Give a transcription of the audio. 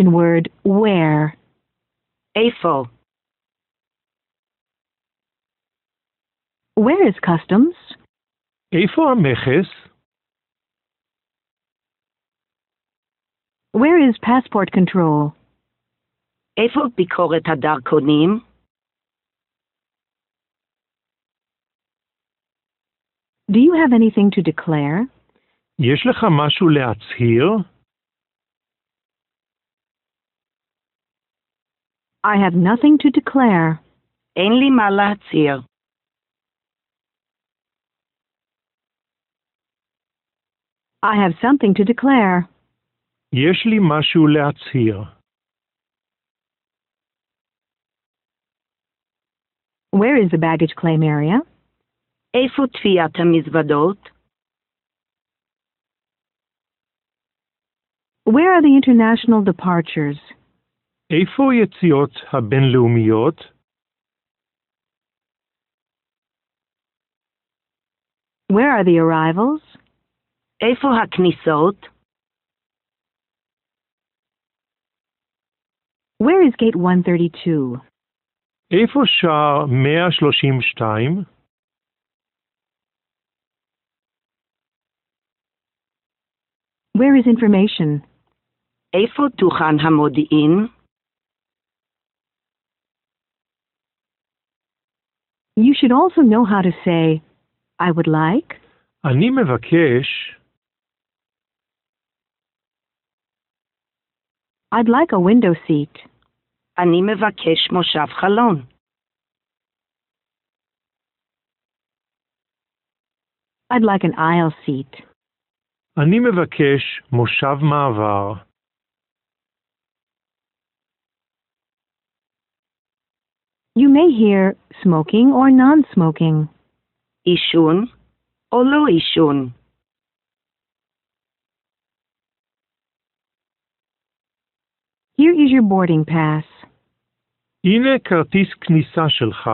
question word where. איפה? Where is customs? איפה המכס? Where is passport control? איפה ביקורת הדרכונים? Do you have anything to declare? יש לך משהו להצהיר? I have nothing to declare. אין לי מה להצהיר. I have something to declare. יש לי משהו להצהיר. Where is the baggage claim area? איפה תביעת המזוודות? Where are the international departures? איפה היציאות הבינלאומיות? Where are the arrivals? איפה הכניסות? Where is gate 132? איפה שער 132? Where is information? איפה דוכן המודיעין? You should also know how to say, I would like, אני מבקש, I'd like a window seat. אני מבקש מושב חלון. I'd like an aisle seat. אני מבקש מושב מעבר. You may hear smoking or non-smoking. עישון או לא עישון? Here is your boarding pass. הנה כרטיס כניסה שלך.